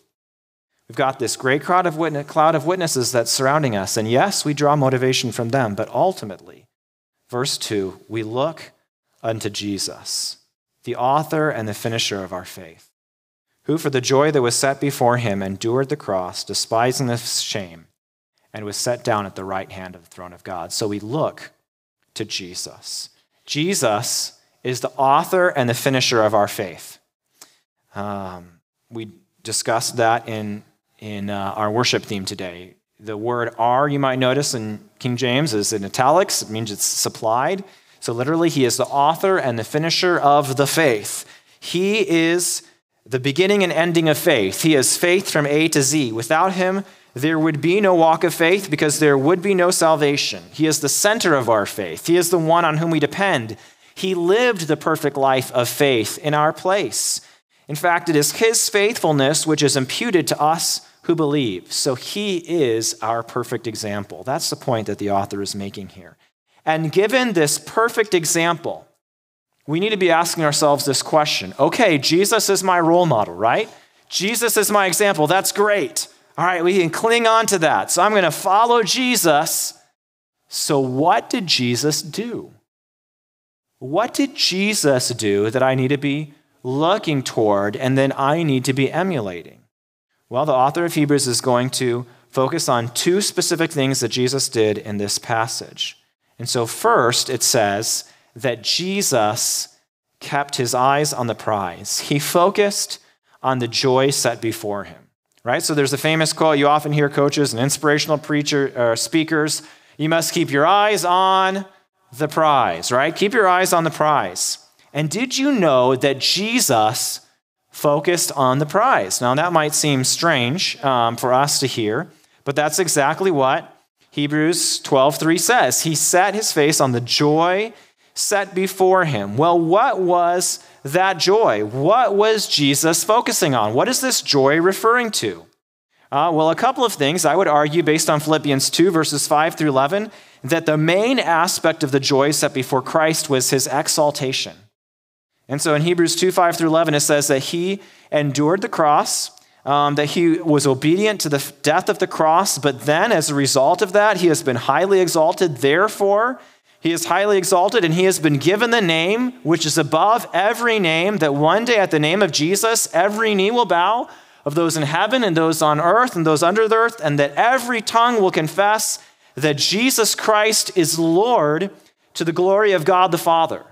We've got this great crowd of witness, cloud of witnesses that's surrounding us, and yes, we draw motivation from them, but ultimately, verse 2, we look unto Jesus, the author and the finisher of our faith, who for the joy that was set before him endured the cross, despising the shame, and was set down at the right hand of the throne of God. So we look to Jesus. Jesus is the author and the finisher of our faith. Um, we discussed that in in uh, our worship theme today. The word "are" you might notice in King James is in italics. It means it's supplied. So literally, he is the author and the finisher of the faith. He is the beginning and ending of faith. He is faith from A to Z. Without him, there would be no walk of faith because there would be no salvation. He is the center of our faith. He is the one on whom we depend. He lived the perfect life of faith in our place. In fact, it is his faithfulness which is imputed to us who believe. So he is our perfect example. That's the point that the author is making here. And given this perfect example, we need to be asking ourselves this question okay, Jesus is my role model, right? Jesus is my example. That's great. All right, we can cling on to that. So I'm going to follow Jesus. So, what did Jesus do? What did Jesus do that I need to be looking toward and then I need to be emulating? Well, the author of Hebrews is going to focus on two specific things that Jesus did in this passage. And so, first, it says that Jesus kept his eyes on the prize, he focused on the joy set before him. Right? So there's a famous quote you often hear coaches and inspirational preacher uh, speakers, you must keep your eyes on the prize, right? Keep your eyes on the prize. And did you know that Jesus focused on the prize? Now, that might seem strange um, for us to hear, but that's exactly what Hebrews 12:3 says. He set his face on the joy set before him. Well, what was that joy? What was Jesus focusing on? What is this joy referring to? Uh, well, a couple of things. I would argue, based on Philippians 2, verses 5 through 11, that the main aspect of the joy set before Christ was his exaltation. And so in Hebrews 2 5 through 11, it says that he endured the cross, um, that he was obedient to the death of the cross, but then as a result of that, he has been highly exalted. Therefore, he is highly exalted, and he has been given the name which is above every name, that one day at the name of Jesus, every knee will bow of those in heaven and those on earth and those under the earth, and that every tongue will confess that Jesus Christ is Lord to the glory of God the Father.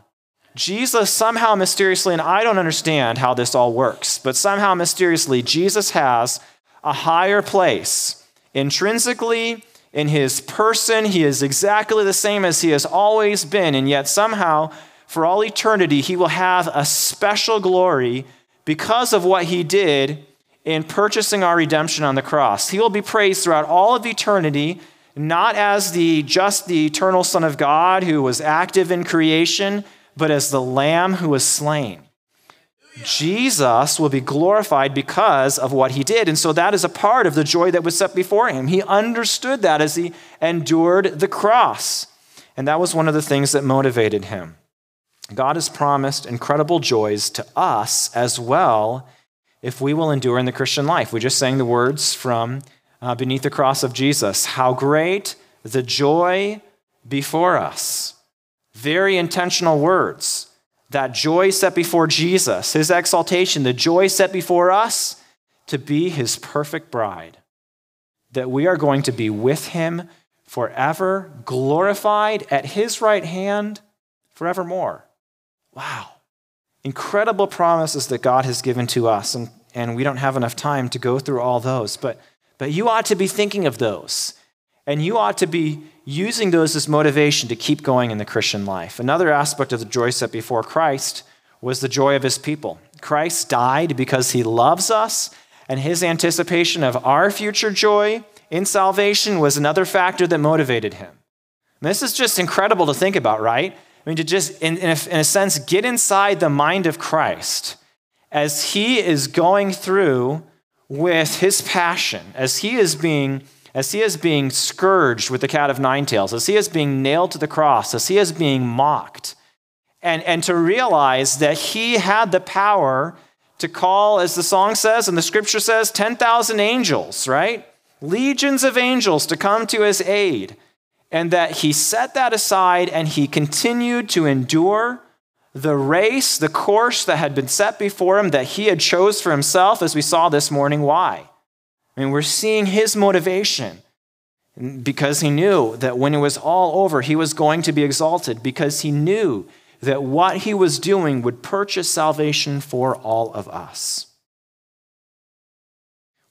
Jesus somehow mysteriously, and I don't understand how this all works, but somehow mysteriously, Jesus has a higher place intrinsically in his person. He is exactly the same as he has always been, and yet somehow, for all eternity, he will have a special glory because of what he did in purchasing our redemption on the cross. He will be praised throughout all of eternity, not as the just the eternal Son of God who was active in creation, but as the Lamb who was slain. Jesus will be glorified because of what he did. And so that is a part of the joy that was set before him. He understood that as he endured the cross. And that was one of the things that motivated him. God has promised incredible joys to us as well if we will endure in the Christian life. We just sang the words from uh, Beneath the Cross of Jesus How great the joy before us. Very intentional words that joy set before Jesus, his exaltation, the joy set before us to be his perfect bride, that we are going to be with him forever, glorified at his right hand forevermore. Wow. Incredible promises that God has given to us, and, and we don't have enough time to go through all those, but, but you ought to be thinking of those. And you ought to be using those as motivation to keep going in the Christian life. Another aspect of the joy set before Christ was the joy of his people. Christ died because he loves us, and his anticipation of our future joy in salvation was another factor that motivated him. This is just incredible to think about, right? I mean, to just, in, in, a, in a sense, get inside the mind of Christ as he is going through with his passion as he is being as he is being scourged with the cat of nine tails, as he is being nailed to the cross, as he is being mocked, and, and to realize that he had the power to call, as the song says and the scripture says, 10,000 angels, right? Legions of angels to come to his aid. And that he set that aside and he continued to endure the race, the course that had been set before him that he had chose for himself, as we saw this morning. Why? I mean, we're seeing his motivation because he knew that when it was all over, he was going to be exalted, because he knew that what he was doing would purchase salvation for all of us.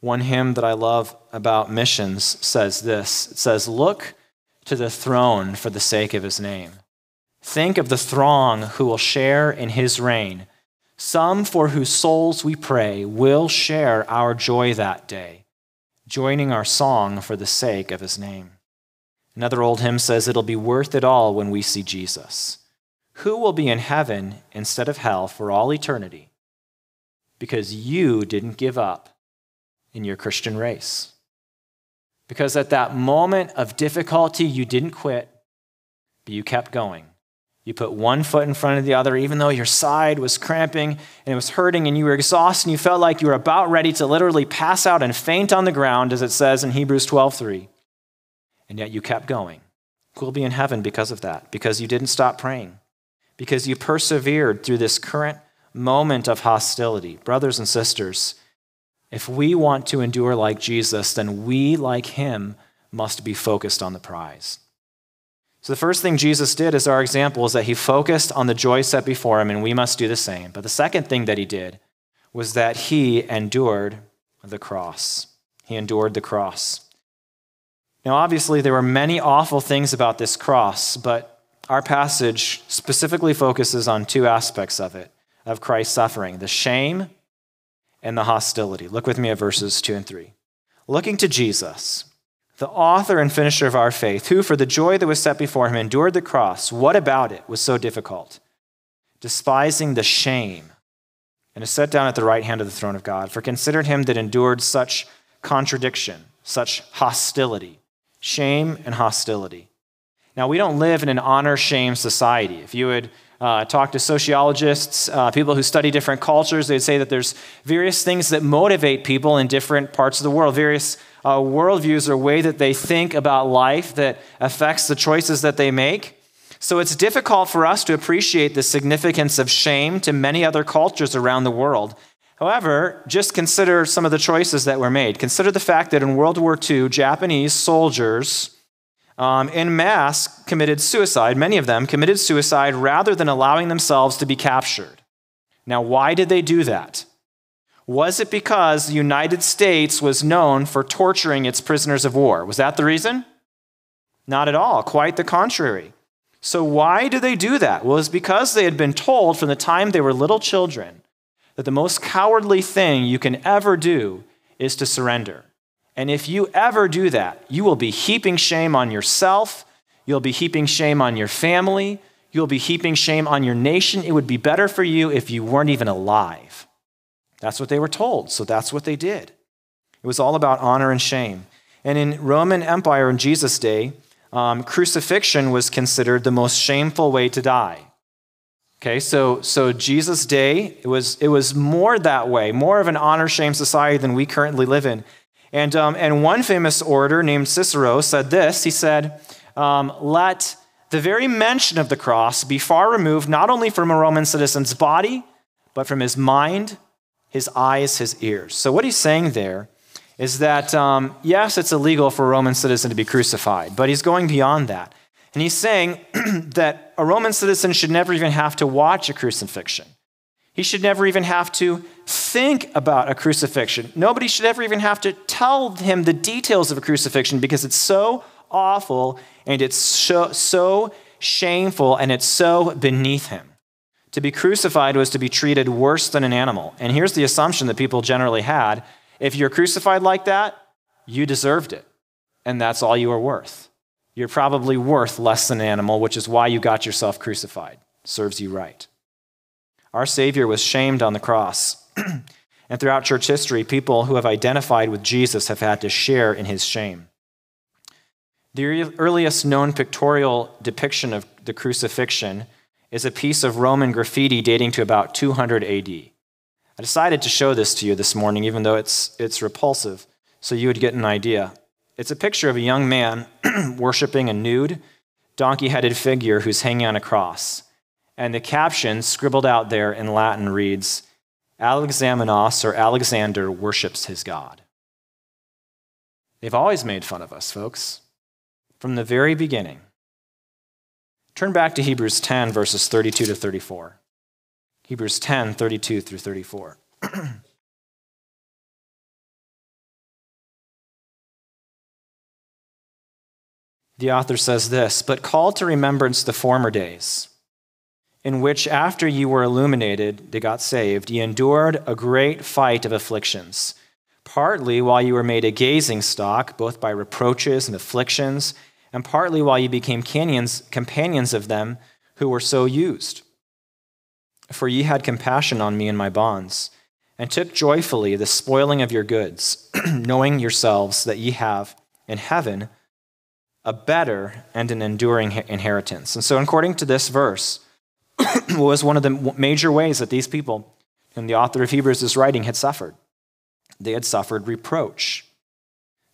One hymn that I love about missions says this it says, Look to the throne for the sake of his name. Think of the throng who will share in his reign. Some for whose souls we pray will share our joy that day, joining our song for the sake of his name. Another old hymn says, It'll be worth it all when we see Jesus. Who will be in heaven instead of hell for all eternity? Because you didn't give up in your Christian race. Because at that moment of difficulty, you didn't quit, but you kept going. You put one foot in front of the other, even though your side was cramping and it was hurting and you were exhausted and you felt like you were about ready to literally pass out and faint on the ground, as it says in Hebrews 12:3. And yet you kept going. Will be in heaven because of that? Because you didn't stop praying because you persevered through this current moment of hostility. Brothers and sisters, if we want to endure like Jesus, then we, like him, must be focused on the prize. So, the first thing Jesus did as our example is that he focused on the joy set before him, and we must do the same. But the second thing that he did was that he endured the cross. He endured the cross. Now, obviously, there were many awful things about this cross, but our passage specifically focuses on two aspects of it, of Christ's suffering the shame and the hostility. Look with me at verses 2 and 3. Looking to Jesus, the author and finisher of our faith, who for the joy that was set before him endured the cross, what about it was so difficult? Despising the shame, and is set down at the right hand of the throne of God. For consider him that endured such contradiction, such hostility, shame and hostility now, we don't live in an honor shame society. If you would uh, talk to sociologists, uh, people who study different cultures, they'd say that there's various things that motivate people in different parts of the world, various uh, worldviews or way that they think about life that affects the choices that they make. So it's difficult for us to appreciate the significance of shame to many other cultures around the world. However, just consider some of the choices that were made. Consider the fact that in World War II, Japanese soldiers um, in mass committed suicide. Many of them committed suicide rather than allowing themselves to be captured. Now, why did they do that? Was it because the United States was known for torturing its prisoners of war? Was that the reason? Not at all, quite the contrary. So, why do they do that? Well, it's because they had been told from the time they were little children that the most cowardly thing you can ever do is to surrender. And if you ever do that, you will be heaping shame on yourself, you'll be heaping shame on your family, you'll be heaping shame on your nation. It would be better for you if you weren't even alive. That's what they were told, so that's what they did. It was all about honor and shame. And in Roman Empire in Jesus' day, um, crucifixion was considered the most shameful way to die. Okay, so so Jesus' day, it was it was more that way, more of an honor shame society than we currently live in. And, um, and one famous orator named Cicero said this He said, um, Let the very mention of the cross be far removed not only from a Roman citizen's body, but from his mind, his eyes, his ears. So, what he's saying there is that, um, yes, it's illegal for a Roman citizen to be crucified, but he's going beyond that. And he's saying that a Roman citizen should never even have to watch a crucifixion. He should never even have to think about a crucifixion. Nobody should ever even have to tell him the details of a crucifixion because it's so awful and it's so, so shameful and it's so beneath him. To be crucified was to be treated worse than an animal. And here's the assumption that people generally had if you're crucified like that, you deserved it. And that's all you are worth. You're probably worth less than an animal, which is why you got yourself crucified. Serves you right. Our Savior was shamed on the cross. And throughout church history, people who have identified with Jesus have had to share in his shame. The earliest known pictorial depiction of the crucifixion is a piece of Roman graffiti dating to about 200 AD. I decided to show this to you this morning, even though it's, it's repulsive, so you would get an idea. It's a picture of a young man worshiping a nude, donkey headed figure who's hanging on a cross. And the caption scribbled out there in Latin reads, Alexamenos or Alexander worships his God. They've always made fun of us, folks, from the very beginning. Turn back to Hebrews 10, verses 32 to 34. Hebrews 10, 32 through 34. the author says this But call to remembrance the former days, in which after you were illuminated, they got saved, ye endured a great fight of afflictions, partly while you were made a gazing stock, both by reproaches and afflictions and partly while you became companions of them who were so used. For ye had compassion on me in my bonds, and took joyfully the spoiling of your goods, knowing yourselves that ye have in heaven a better and an enduring inheritance. And so, according to this verse, was one of the major ways that these people, whom the author of Hebrews is writing, had suffered. They had suffered reproach.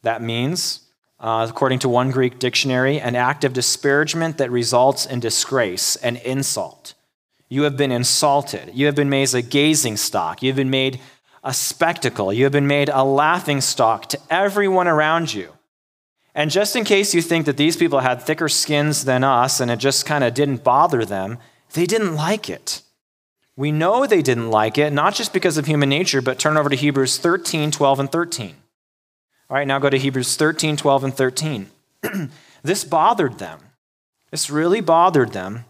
That means uh, according to one Greek dictionary, an act of disparagement that results in disgrace and insult. You have been insulted. You have been made a gazing stock. You have been made a spectacle. You have been made a laughing stock to everyone around you. And just in case you think that these people had thicker skins than us and it just kind of didn't bother them, they didn't like it. We know they didn't like it, not just because of human nature, but turn over to Hebrews 13, 12, and 13. All right, now go to Hebrews 13, 12, and 13. this bothered them. This really bothered them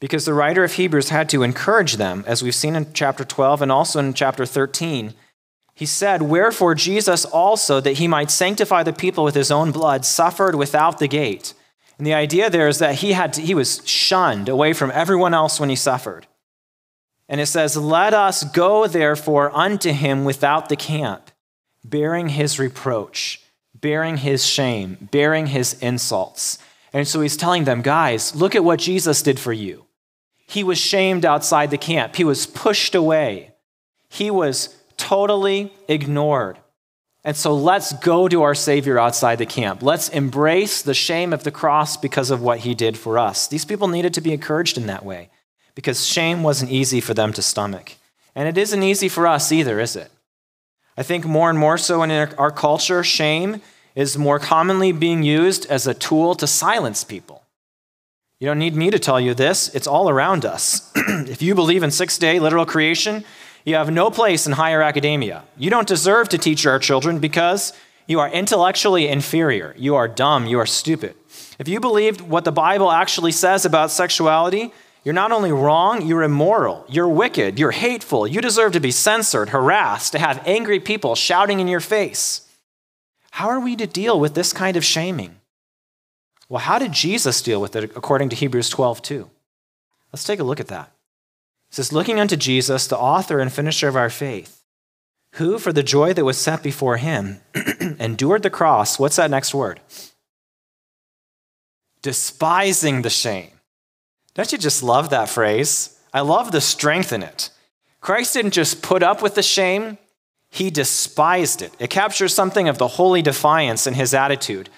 because the writer of Hebrews had to encourage them, as we've seen in chapter 12 and also in chapter 13. He said, Wherefore Jesus also, that he might sanctify the people with his own blood, suffered without the gate. And the idea there is that he, had to, he was shunned away from everyone else when he suffered. And it says, Let us go therefore unto him without the camp, bearing his reproach, bearing his shame, bearing his insults. And so he's telling them, guys, look at what Jesus did for you. He was shamed outside the camp, he was pushed away, he was totally ignored. And so let's go to our Savior outside the camp. Let's embrace the shame of the cross because of what he did for us. These people needed to be encouraged in that way because shame wasn't easy for them to stomach. And it isn't easy for us either, is it? I think more and more so in our culture, shame is more commonly being used as a tool to silence people. You don't need me to tell you this, it's all around us. if you believe in six day literal creation, you have no place in higher academia. You don't deserve to teach our children because you are intellectually inferior. You are dumb. You are stupid. If you believed what the Bible actually says about sexuality, you're not only wrong, you're immoral, you're wicked, you're hateful, you deserve to be censored, harassed, to have angry people shouting in your face. How are we to deal with this kind of shaming? Well, how did Jesus deal with it according to Hebrews 12, 2? Let's take a look at that. It says, Looking unto Jesus, the author and finisher of our faith, who, for the joy that was set before him, endured the cross. What's that next word? Despising the shame don't you just love that phrase? I love the strength in it. Christ didn't just put up with the shame, he despised it. It captures something of the holy defiance in his attitude.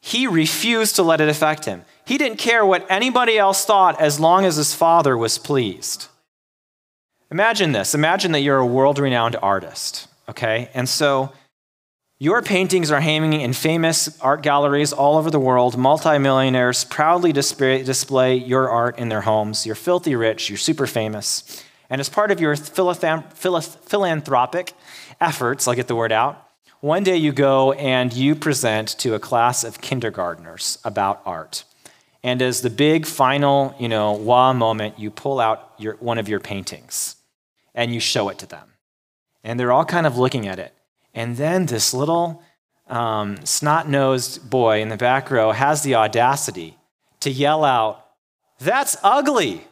He refused to let it affect him. He didn't care what anybody else thought as long as his father was pleased. Imagine this. Imagine that you're a world renowned artist, okay? And so your paintings are hanging in famous art galleries all over the world. Multimillionaires proudly display, your art in their homes. You're filthy rich, you're super famous. And as part of your philanthropic efforts, I'll get the word out, one day you go and you present to a class of kindergartners about art. And as the big final, you know, wow moment, you pull out your, one of your paintings and you show it to them. And they're all kind of looking at it. And then this little um, snot nosed boy in the back row has the audacity to yell out, That's ugly.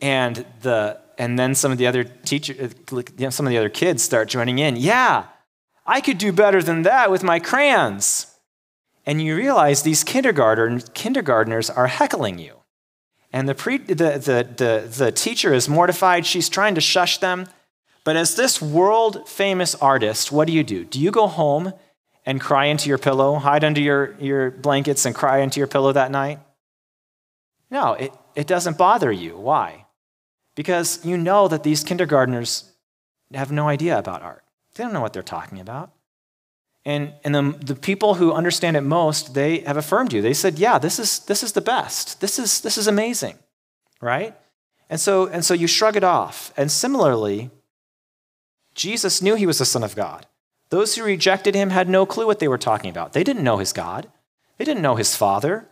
And the and then some of the other teacher, uh, some of the other kids start joining in. Yeah, I could do better than that with my crayons. And you realize these kindergartners are heckling you. And the, pre, the, the, the, the teacher is mortified. She's trying to shush them. But as this world famous artist, what do you do? Do you go home and cry into your pillow, hide under your, your blankets and cry into your pillow that night? No, it, it doesn't bother you. Why? Because you know that these kindergartners have no idea about art. They don't know what they're talking about. And, and the, the people who understand it most, they have affirmed you. They said, yeah, this is, this is the best. This is, this is amazing, right? And so, and so you shrug it off. And similarly, Jesus knew he was the Son of God. Those who rejected him had no clue what they were talking about. They didn't know his God, they didn't know his Father.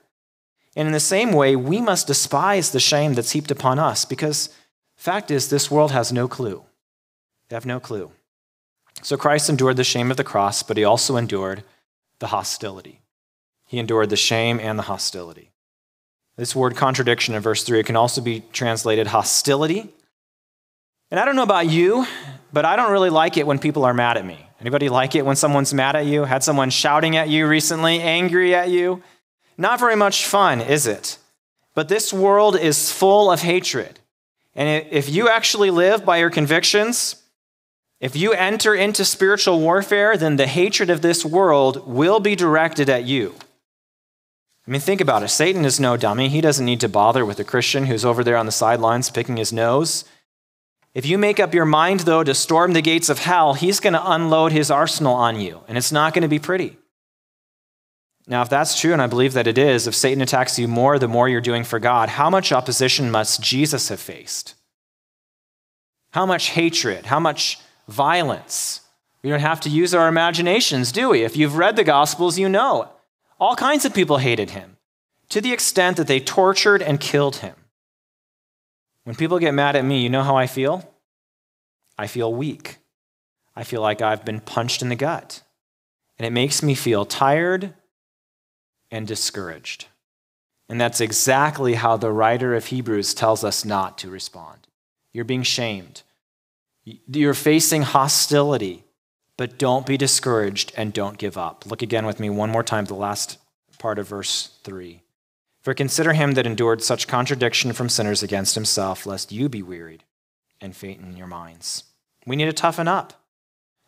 And in the same way, we must despise the shame that's heaped upon us because fact is, this world has no clue. They have no clue. So Christ endured the shame of the cross, but he also endured the hostility. He endured the shame and the hostility. This word contradiction in verse 3 can also be translated hostility. And I don't know about you, but I don't really like it when people are mad at me. Anybody like it when someone's mad at you? Had someone shouting at you recently, angry at you? Not very much fun, is it? But this world is full of hatred. And if you actually live by your convictions, if you enter into spiritual warfare, then the hatred of this world will be directed at you. I mean, think about it. Satan is no dummy. He doesn't need to bother with a Christian who's over there on the sidelines picking his nose. If you make up your mind, though, to storm the gates of hell, he's going to unload his arsenal on you, and it's not going to be pretty. Now, if that's true, and I believe that it is, if Satan attacks you more, the more you're doing for God, how much opposition must Jesus have faced? How much hatred? How much violence. We don't have to use our imaginations, do we? If you've read the Gospels, you know. All kinds of people hated him to the extent that they tortured and killed him. When people get mad at me, you know how I feel? I feel weak. I feel like I've been punched in the gut. And it makes me feel tired and discouraged. And that's exactly how the writer of Hebrews tells us not to respond. You're being shamed. You're facing hostility, but don't be discouraged and don't give up. Look again with me one more time, the last part of verse 3. For consider him that endured such contradiction from sinners against himself, lest you be wearied and faint in your minds. We need to toughen up.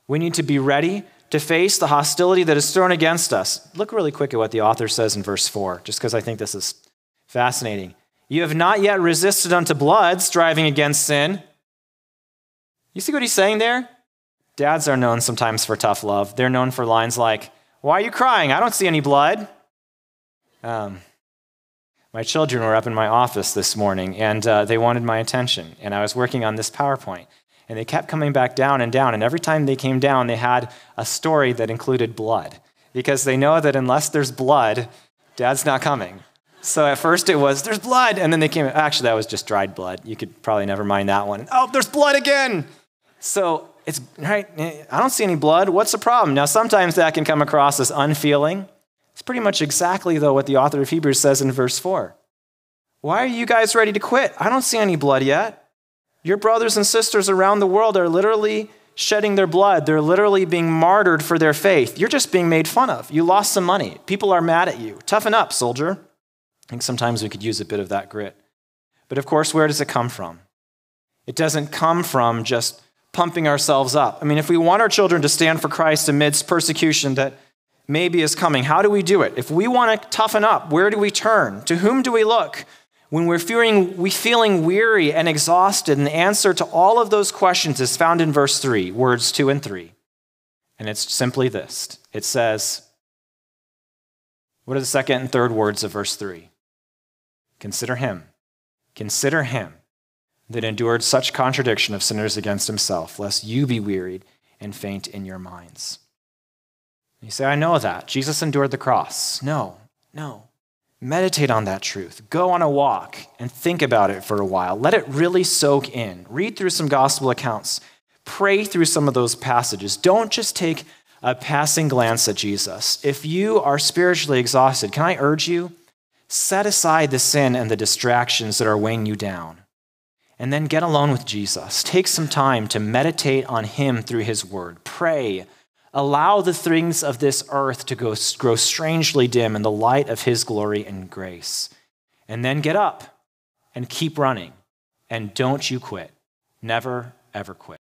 We need to be ready to face the hostility that is thrown against us. Look really quick at what the author says in verse 4, just because I think this is fascinating. You have not yet resisted unto blood, striving against sin you see what he's saying there? Dads are known sometimes for tough love. They're known for lines like, Why are you crying? I don't see any blood. Um, my children were up in my office this morning and uh, they wanted my attention. And I was working on this PowerPoint. And they kept coming back down and down. And every time they came down, they had a story that included blood. Because they know that unless there's blood, dad's not coming. So at first it was, there's blood. And then they came, actually, that was just dried blood. You could probably never mind that one. Oh, there's blood again. So it's right. I don't see any blood. What's the problem? Now, sometimes that can come across as unfeeling. It's pretty much exactly, though, what the author of Hebrews says in verse 4. Why are you guys ready to quit? I don't see any blood yet. Your brothers and sisters around the world are literally shedding their blood. They're literally being martyred for their faith. You're just being made fun of. You lost some money. People are mad at you. Toughen up, soldier. I think sometimes we could use a bit of that grit. But of course, where does it come from? It doesn't come from just pumping ourselves up. I mean, if we want our children to stand for Christ amidst persecution that maybe is coming, how do we do it? If we want to toughen up, where do we turn? To whom do we look? When we're feeling, we feeling weary and exhausted, and the answer to all of those questions is found in verse 3, words 2 and 3. And it's simply this it says, What are the second and third words of verse 3? Consider him. Consider him that endured such contradiction of sinners against himself, lest you be wearied and faint in your minds. You say, I know that. Jesus endured the cross. No, no. Meditate on that truth. Go on a walk and think about it for a while. Let it really soak in. Read through some gospel accounts. Pray through some of those passages. Don't just take a passing glance at Jesus. If you are spiritually exhausted, can I urge you? Set aside the sin and the distractions that are weighing you down And then get alone with Jesus. Take some time to meditate on him through his word. Pray. Allow the things of this earth to go, grow strangely dim in the light of his glory and grace. And then get up and keep running. And don't you quit. Never, ever quit.